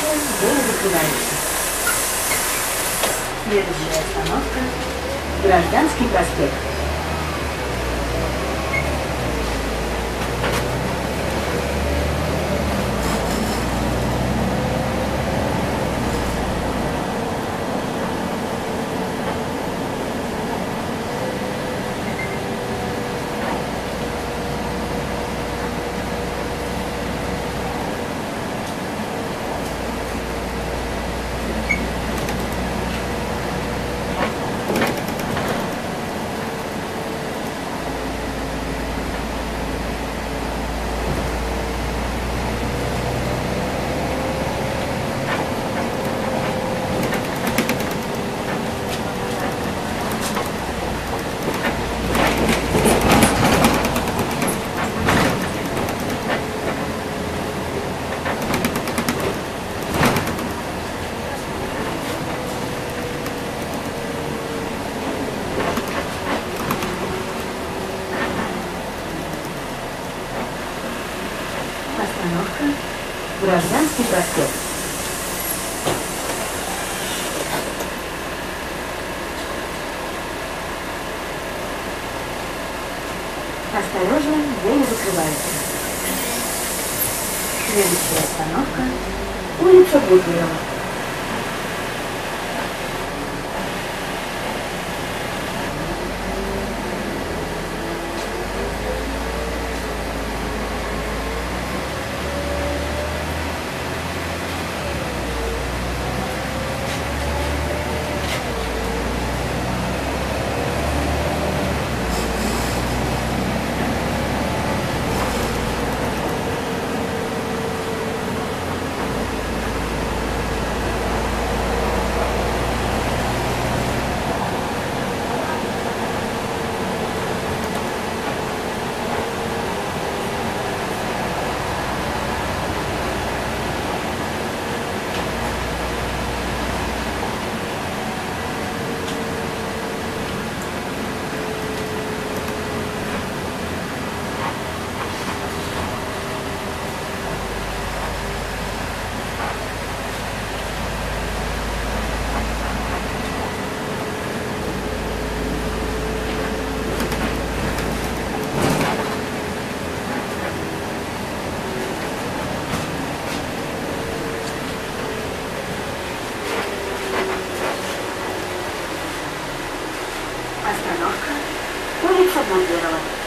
Складываем голову товарища. Следующая остановка – Гражданский проспект. Остановка – Гражданский проспект. Осторожно, двери закрываются. Следующая остановка – улица Бутырева. остановка. Улица Бульдерова.